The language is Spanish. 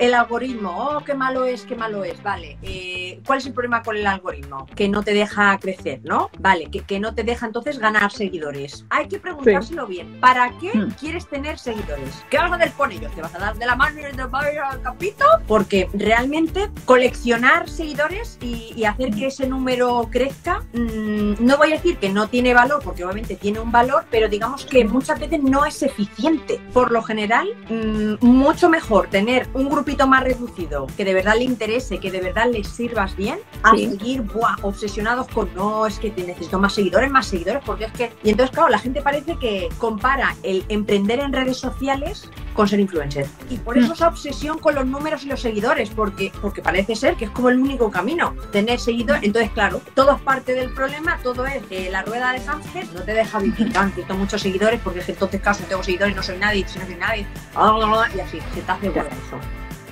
el algoritmo, oh, qué malo es, qué malo es, vale. Eh, ¿Cuál es el problema con el algoritmo? Que no te deja crecer, ¿no? Vale, que, que no te deja entonces ganar seguidores. Hay que preguntárselo bien. ¿Para qué Hmm. quieres tener seguidores? ¿Qué vas a hacer con ellos? ¿Te vas a dar de la mano y te vas a ir al capito? Porque realmente coleccionar seguidores y, y hacer que ese número crezca, mm, no voy a decir que no tiene valor, porque obviamente tiene un valor, pero digamos que muchas veces no es eficiente. Por lo general, mm, mucho mejor tener un grupito más reducido que de verdad le interese, que de verdad les sirvas bien, a Sí. seguir buah, obsesionados con no, es que te necesito más seguidores, más seguidores, porque es que. Y entonces, claro, la gente parece que compara el emprender en redes sociales con ser influencer. Y por eso esa obsesión con los números y los seguidores, porque, porque parece ser que es como el único camino, tener seguidores. Entonces, claro, todo es parte del problema, todo es eh, la rueda de hámster, no te deja vivir tan, necesito muchos seguidores, porque es que entonces, caso, no tengo seguidores, no soy nadie, si no soy nadie, y así, se te hace bola eso.